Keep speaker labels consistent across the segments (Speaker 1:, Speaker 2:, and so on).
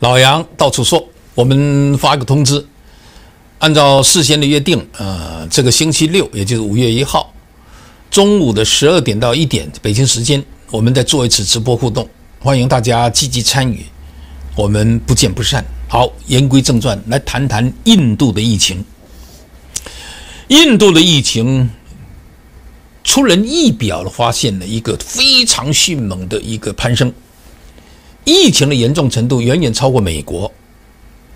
Speaker 1: 老杨到处说，我们发个通知，按照事先的约定，呃，这个星期六，也就是五月一号中午的十二点到一点北京时间，我们再做一次直播互动，欢迎大家积极参与，我们不见不散。好，言归正传，来谈谈印度的疫情。印度的疫情出人意表的发现了一个非常迅猛的一个攀升。疫情的严重程度远远超过美国，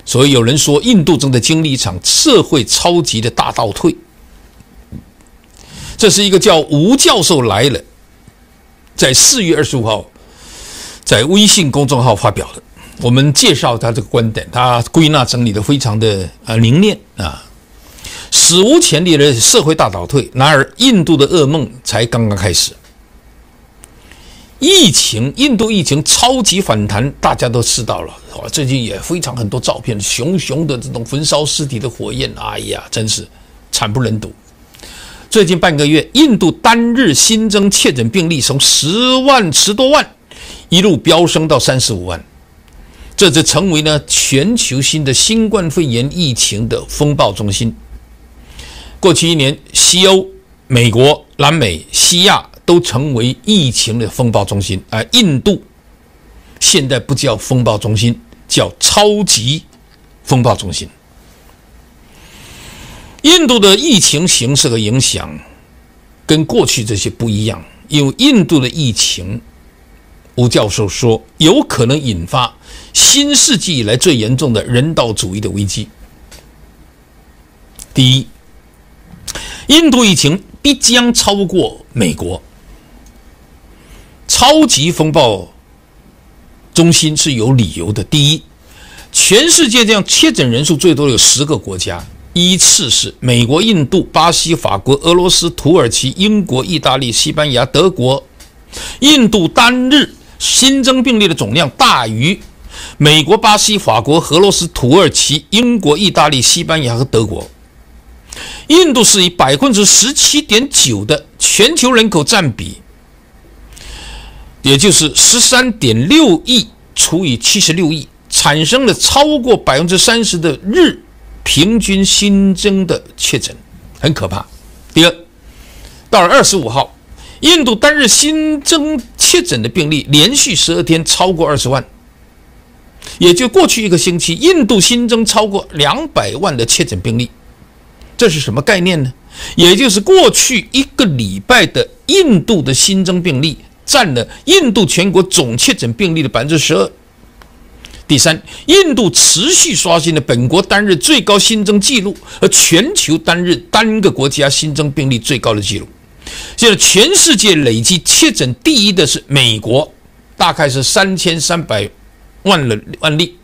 Speaker 1: 所以有人说印度正在经历一场社会超级的大倒退。这是一个叫吴教授来了，在四月二十五号在微信公众号发表的。我们介绍他这个观点，他归纳整理的非常的啊凝练啊，史无前例的社会大倒退。然而，印度的噩梦才刚刚开始。疫情，印度疫情超级反弹，大家都知道了。哇，最近也非常很多照片，熊熊的这种焚烧尸体的火焰，哎呀，真是惨不忍睹。最近半个月，印度单日新增确诊病例从十万十多万，一路飙升到三十五万，这就成为呢全球新的新冠肺炎疫情的风暴中心。过去一年，西欧、美国、南美、西亚。都成为疫情的风暴中心，而印度现在不叫风暴中心，叫超级风暴中心。印度的疫情形势和影响跟过去这些不一样，因为印度的疫情，吴教授说有可能引发新世纪以来最严重的人道主义的危机。第一，印度疫情必将超过美国。超级风暴中心是有理由的。第一，全世界这样确诊人数最多的有十个国家，依次是美国、印度、巴西、法国、俄罗斯、土耳其、英国、意大利、西班牙、德国。印度单日新增病例的总量大于美国、巴西、法国、俄罗斯、土耳其、英国、意大利、西班牙和德国。印度是以百分之十七点九的全球人口占比。也就是十三点六亿除以七十六亿，产生了超过百分之三十的日平均新增的确诊，很可怕。第二，到了二十五号，印度单日新增确诊的病例连续十二天超过二十万，也就过去一个星期，印度新增超过两百万的确诊病例，这是什么概念呢？也就是过去一个礼拜的印度的新增病例。占了印度全国总确诊病例的百分之十二。第三，印度持续刷新了本国单日最高新增记录和全球单日单个国家新增病例最高的记录。现在全世界累计确诊第一的是美国，大概是三千三百万人万例。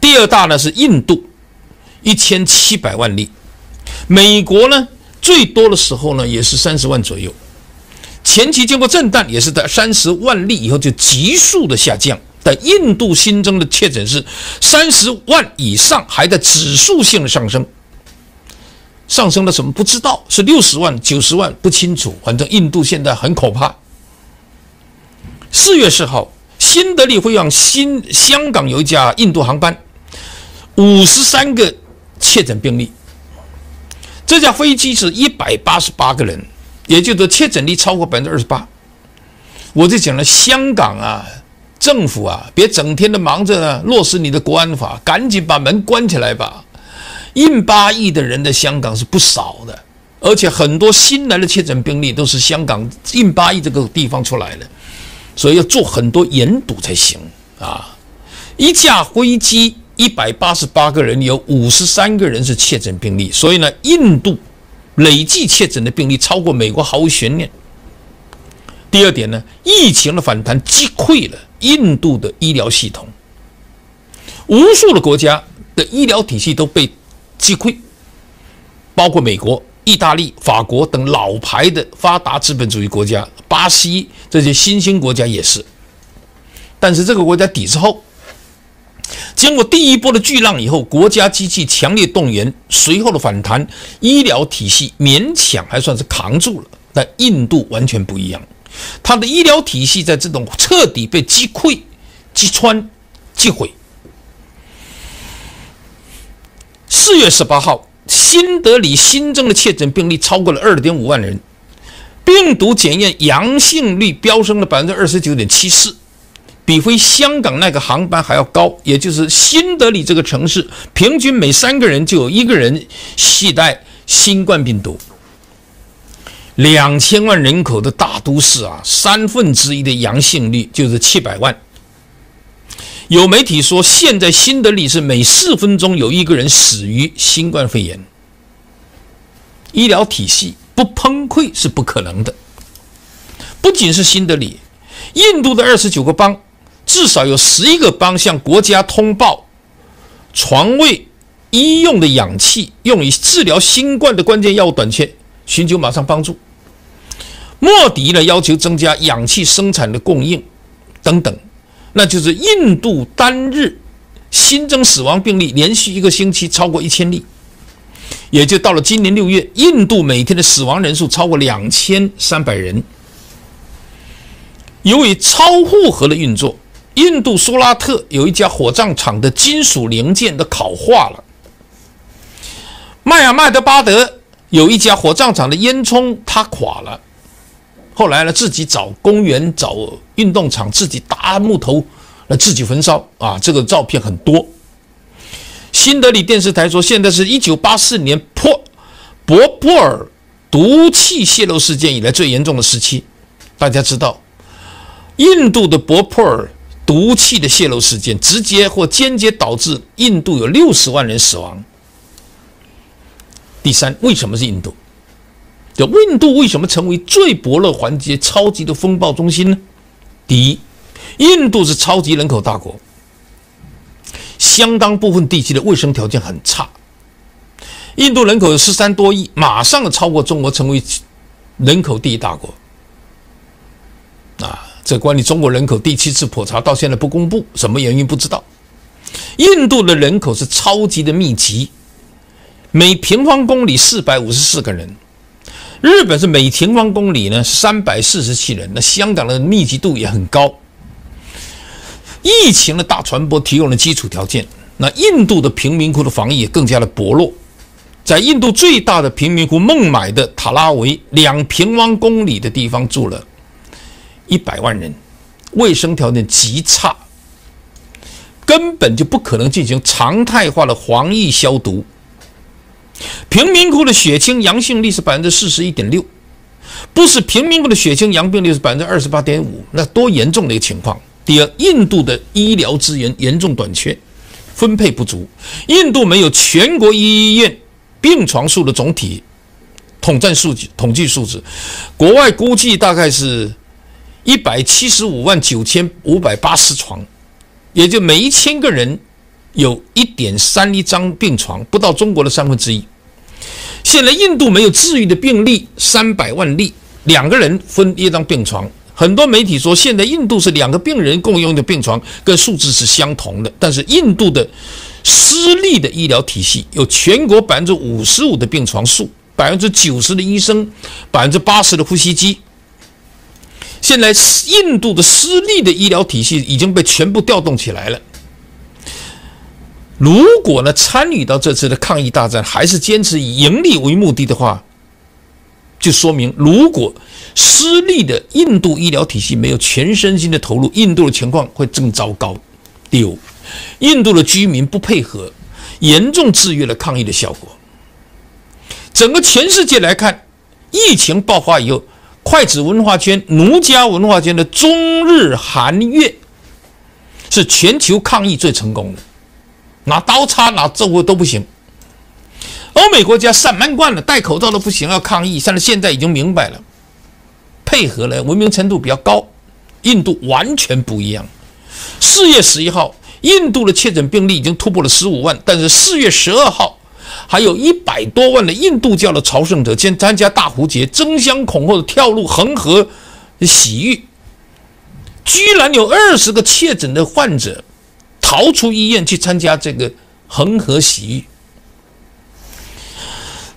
Speaker 1: 第二大呢是印度，一千七百万例。美国呢最多的时候呢也是三十万左右。前期经过震荡，也是在三十万例以后就急速的下降。但印度新增的确诊是三十万以上，还在指数性的上升。上升了什么不知道，是六十万、九十万不清楚。反正印度现在很可怕。四月四号，新德里飞往新香港有一架印度航班，五十三个确诊病例。这架飞机是一百八十八个人。也就是确诊率超过百分之二十八，我就讲了，香港啊，政府啊，别整天的忙着落实你的国安法，赶紧把门关起来吧。印巴裔的人的香港是不少的，而且很多新来的确诊病例都是香港印巴裔这个地方出来的，所以要做很多严堵才行啊。一架飞机一百八十八个人，有五十三个人是确诊病例，所以呢，印度。累计确诊的病例超过美国，毫无悬念。第二点呢，疫情的反弹击溃了印度的医疗系统，无数的国家的医疗体系都被击溃，包括美国、意大利、法国等老牌的发达资本主义国家，巴西这些新兴国家也是。但是这个国家底子厚。经过第一波的巨浪以后，国家机器强烈动员，随后的反弹，医疗体系勉强还算是扛住了。但印度完全不一样，它的医疗体系在这种彻底被击溃、击穿、击毁，四月十八号，新德里新增的确诊病例超过了二点五万人，病毒检验阳性率飙升了百分之二十九点七四，比飞香港那个航班还要高。也就是新德里这个城市，平均每三个人就有一个人携带新冠病毒。两千万人口的大都市啊，三分之一的阳性率就是七百万。有媒体说，现在新德里是每四分钟有一个人死于新冠肺炎，医疗体系不崩溃是不可能的。不仅是新德里，印度的二十九个邦，至少有十一个邦向国家通报床位、医用的氧气、用于治疗新冠的关键药物短缺。寻求马上帮助。莫迪呢要求增加氧气生产的供应，等等，那就是印度单日新增死亡病例连续一个星期超过一千例，也就到了今年六月，印度每天的死亡人数超过两千三百人。由于超负荷的运作，印度苏拉特有一家火葬场的金属零件都烤化了。迈亚迈德巴德。有一家火葬场的烟囱塌垮了，后来呢，自己找公园、找运动场，自己搭木头来自己焚烧啊！这个照片很多。新德里电视台说，现在是一九八四年破博波尔毒气泄漏事件以来最严重的时期。大家知道，印度的博破尔毒气的泄漏事件，直接或间接导致印度有六十万人死亡。第三，为什么是印度？就印度为什么成为最薄弱环节、超级的风暴中心呢？第一，印度是超级人口大国，相当部分地区的卫生条件很差。印度人口有十三多亿，马上超过中国，成为人口第一大国。啊，这关于中国人口第七次普查到现在不公布，什么原因不知道。印度的人口是超级的密集。每平方公里四百五十四个人，日本是每平方公里呢三百四十七人。那香港的密集度也很高。疫情的大传播提供了基础条件。那印度的贫民窟的防疫也更加的薄弱。在印度最大的贫民窟孟买的塔拉维，两平方公里的地方住了一百万人，卫生条件极差，根本就不可能进行常态化的防疫消毒。贫民窟的血清阳性率是百分之四十一点六，不是贫民窟的血清阳病率是百分之二十八点五，那多严重的一个情况。第二，印度的医疗资源严重短缺，分配不足。印度没有全国医院病床数的总体统战数据统计数字，国外估计大概是一百七十五万九千五百八十床，也就每一千个人。有一点三一张病床，不到中国的三分之一。现在印度没有治愈的病例三百万例，两个人分一张病床。很多媒体说，现在印度是两个病人共用的病床，跟数字是相同的。但是印度的私立的医疗体系有全国百分之五十五的病床数，百分之九十的医生，百分之八十的呼吸机。现在印度的私立的医疗体系已经被全部调动起来了。如果呢，参与到这次的抗疫大战，还是坚持以盈利为目的的话，就说明如果私立的印度医疗体系没有全身心的投入，印度的情况会更糟糕。第五，印度的居民不配合，严重制约了抗疫的效果。整个全世界来看，疫情爆发以后，筷子文化圈、奴家文化圈的中日韩越是全球抗疫最成功的。拿刀叉、拿咒物都不行。欧美国家散漫惯了，戴口罩都不行，要抗议。但是现在已经明白了，配合了，文明程度比较高。印度完全不一样。四月十一号，印度的确诊病例已经突破了十五万，但是四月十二号，还有一百多万的印度教的朝圣者兼参加大壶节，争相恐后的跳入恒河洗浴，居然有二十个确诊的患者。逃出医院去参加这个恒河洗浴，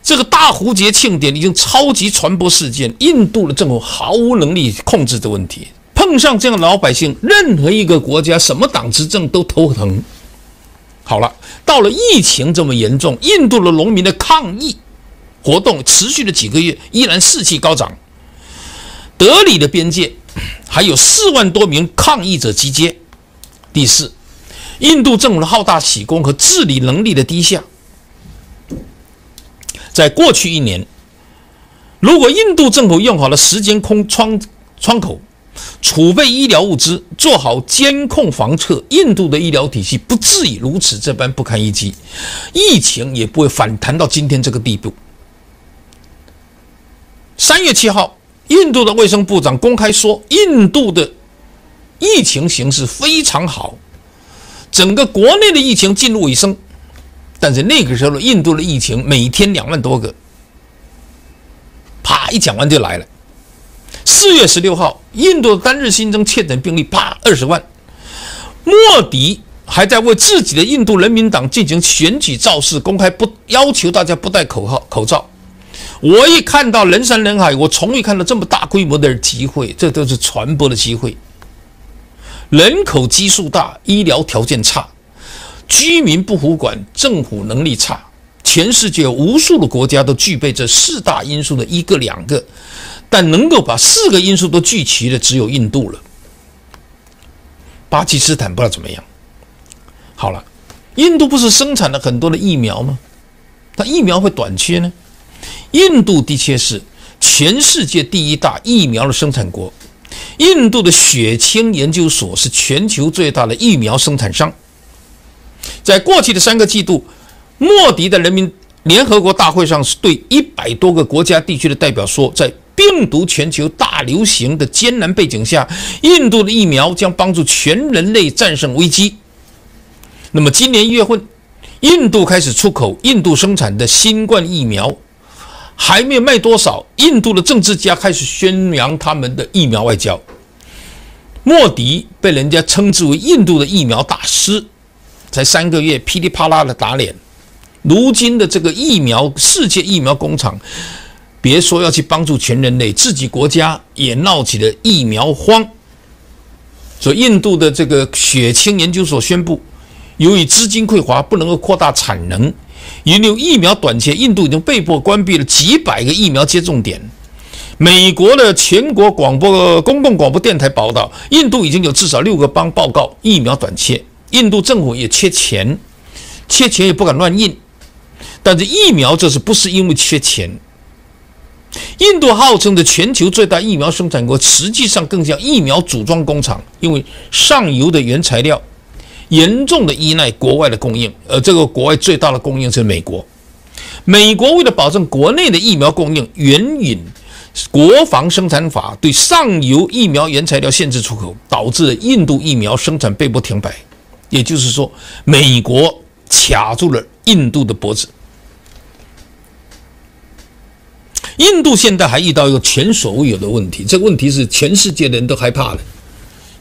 Speaker 1: 这个大壶节庆典已经超级传播事件。印度的政府毫无能力控制的问题，碰上这样的老百姓，任何一个国家什么党执政都头疼。好了，到了疫情这么严重，印度的农民的抗议活动持续了几个月，依然士气高涨。德里的边界还有四万多名抗议者集结。第四，印度政府的好大喜功和治理能力的低下。在过去一年，如果印度政府用好了时间空窗窗口，储备医疗物资，做好监控防测，印度的医疗体系不至于如此这般不堪一击，疫情也不会反弹到今天这个地步。三月七号，印度的卫生部长公开说，印度的疫情形势非常好，整个国内的疫情进入尾声。但是那个时候，印度的疫情每天两万多个，啪一讲完就来了。四月十六号，印度单日新增确诊病例啪二十万。莫迪还在为自己的印度人民党进行选举造势，公开不要求大家不戴口号口罩。我一看到人山人海，我从未看到这么大规模的集会，这都是传播的机会。人口基数大，医疗条件差。居民不服管，政府能力差，全世界无数的国家都具备这四大因素的一个两个，但能够把四个因素都聚齐的只有印度了。巴基斯坦不知道怎么样。好了，印度不是生产了很多的疫苗吗？它疫苗会短缺呢？印度的确是全世界第一大疫苗的生产国，印度的血清研究所是全球最大的疫苗生产商。在过去的三个季度，莫迪的人民联合国大会上是对一百多个国家地区的代表说，在病毒全球大流行的艰难背景下，印度的疫苗将帮助全人类战胜危机。那么今年一月份，印度开始出口印度生产的新冠疫苗，还没有卖多少，印度的政治家开始宣扬他们的疫苗外交。莫迪被人家称之为印度的疫苗大师。才三个月，噼里啪啦的打脸。如今的这个疫苗，世界疫苗工厂，别说要去帮助全人类，自己国家也闹起了疫苗荒。所以，印度的这个血清研究所宣布，由于资金匮乏，不能够扩大产能，因为疫苗短缺，印度已经被迫关闭了几百个疫苗接种点。美国的全国广播公共广播电台报道，印度已经有至少六个邦报告疫苗短缺。印度政府也缺钱，缺钱也不敢乱印，但是疫苗这是不是因为缺钱？印度号称的全球最大疫苗生产国，实际上更像疫苗组装工厂，因为上游的原材料严重的依赖国外的供应，而这个国外最大的供应是美国。美国为了保证国内的疫苗供应，援引国防生产法对上游疫苗原材料限制出口，导致印度疫苗生产被迫停摆。也就是说，美国卡住了印度的脖子。印度现在还遇到一个前所未有的问题，这个问题是全世界的人都害怕的。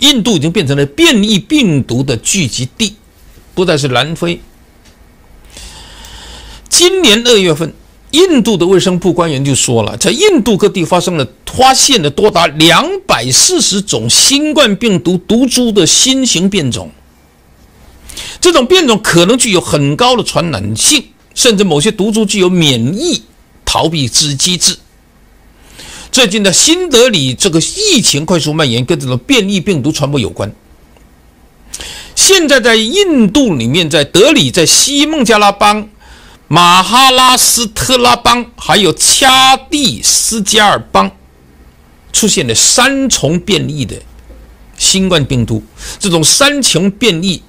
Speaker 1: 印度已经变成了变异病毒的聚集地，不再是南非。今年二月份，印度的卫生部官员就说了，在印度各地发生了发现了多达两百四十种新冠病毒毒株的新型变种。这种变种可能具有很高的传染性，甚至某些毒株具有免疫逃避之机制。最近的新德里这个疫情快速蔓延，跟这种变异病毒传播有关。现在在印度里面，在德里、在西孟加拉邦、马哈拉斯特拉邦，还有恰蒂斯加尔邦，出现了三重变异的新冠病毒。这种三重变异。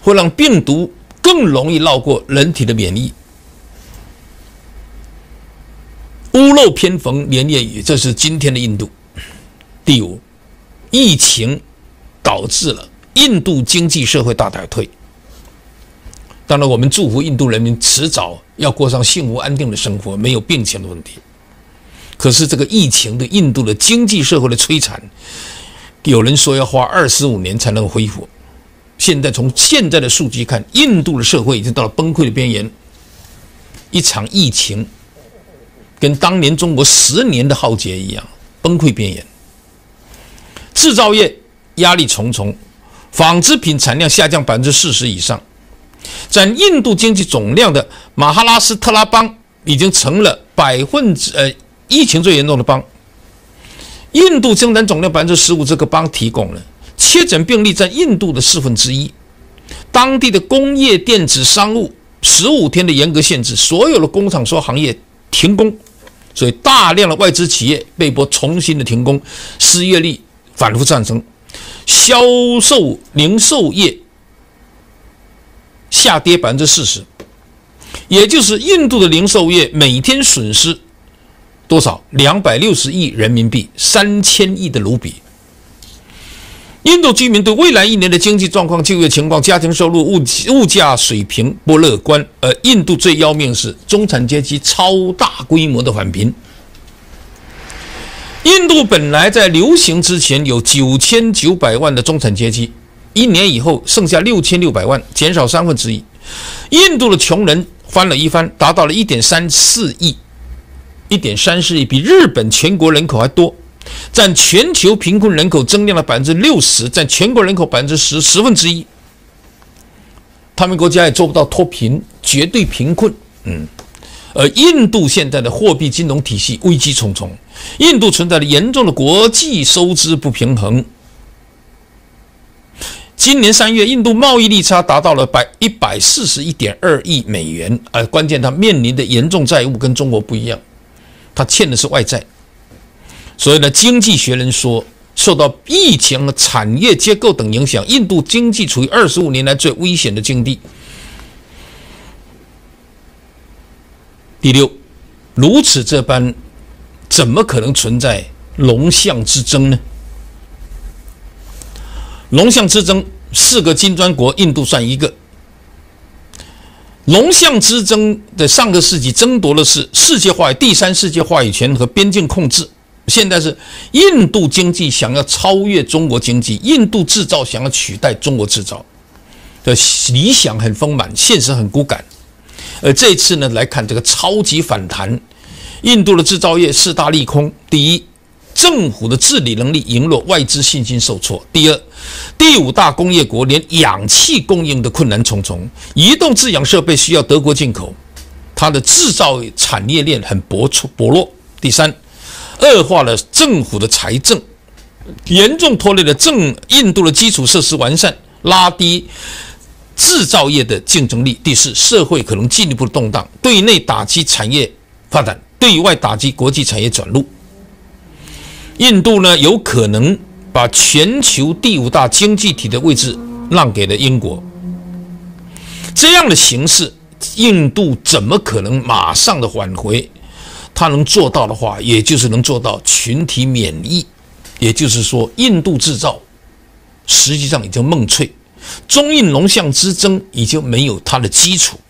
Speaker 1: 会让病毒更容易绕过人体的免疫。屋漏偏逢连夜雨，这是今天的印度。第五，疫情导致了印度经济社会大倒退。当然，我们祝福印度人民迟早要过上幸福安定的生活，没有病情的问题。可是，这个疫情对印度的经济社会的摧残，有人说要花二十五年才能恢复。现在从现在的数据看，印度的社会已经到了崩溃的边缘。一场疫情，跟当年中国十年的浩劫一样，崩溃边缘。制造业压力重重，纺织品产量下降百分之四十以上。占印度经济总量的马哈拉斯特拉邦已经成了百分之呃疫情最严重的邦。印度生产总量百分之十五，这个邦提供了确诊病例占印度的四分之一。当地的工业、电子、商务十五天的严格限制，所有的工厂、所有行业停工，所以大量的外资企业被迫重新的停工，失业率反复上升，销售零售业下跌百分之四十，也就是印度的零售业每天损失多少？两百六十亿人民币，三千亿的卢比。印度居民对未来一年的经济状况、就业情况、家庭收入、物物价水平不乐观。而印度最要命是中产阶级超大规模的返贫。印度本来在流行之前有九千九百万的中产阶级，一年以后剩下六千六百万，减少三分之一。印度的穷人翻了一番，达到了一点三四亿，一点三四亿比日本全国人口还多。占全球贫困人口增量的百分之六十，占全国人口百分之十十分之一。他们国家也做不到脱贫，绝对贫困。嗯，而印度现在的货币金融体系危机重重，印度存在着严重的国际收支不平衡。今年三月，印度贸易逆差达到了百一百四十一点二亿美元，而关键它面临的严重债务跟中国不一样，它欠的是外债。所以呢，《经济学人》说，受到疫情和产业结构等影响，印度经济处于二十五年来最危险的境地。第六，如此这般，怎么可能存在龙象之争呢？龙象之争，四个金砖国，印度算一个。龙象之争的上个世纪争夺的是世界话语、第三世界话语权和边境控制。现在是印度经济想要超越中国经济，印度制造想要取代中国制造的理想很丰满，现实很骨感。而这次呢，来看这个超级反弹，印度的制造业四大利空：第一，政府的治理能力羸弱，外资信心受挫；第二，第五大工业国连氧气供应的困难重重，移动制氧设备需要德国进口，它的制造产业链很薄粗薄弱；第三。恶化了政府的财政，严重拖累了政印度的基础设施完善，拉低制造业的竞争力。第四，社会可能进一步动荡，对内打击产业发展，对外打击国际产业转入。印度呢，有可能把全球第五大经济体的位置让给了英国。这样的形势，印度怎么可能马上的挽回？他能做到的话，也就是能做到群体免疫，也就是说，印度制造实际上已经梦脆，中印龙象之争已经没有它的基础。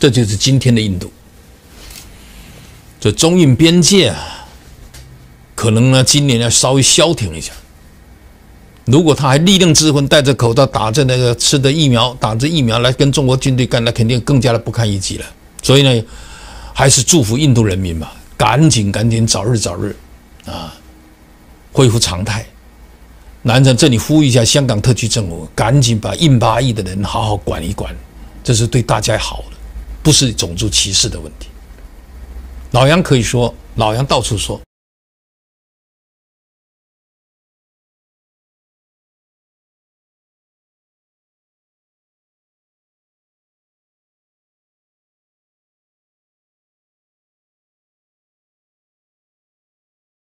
Speaker 1: 这就是今天的印度。这中印边界啊，可能呢今年要稍微消停一下。如果他还立定志魂，戴着口罩，打着那个吃的疫苗，打着疫苗来跟中国军队干，那肯定更加的不堪一击了。所以呢。还是祝福印度人民嘛，赶紧赶紧，早日早日，啊，恢复常态。南城这里呼吁一下香港特区政府，赶紧把印巴裔的人好好管一管，这是对大家好的，不是种族歧视的问题。老杨可以说，老杨到处说。